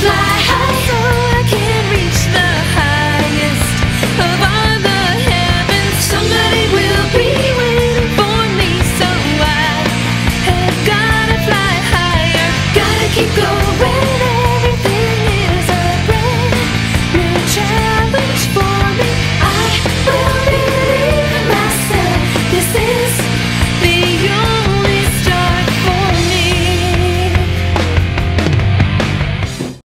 fly.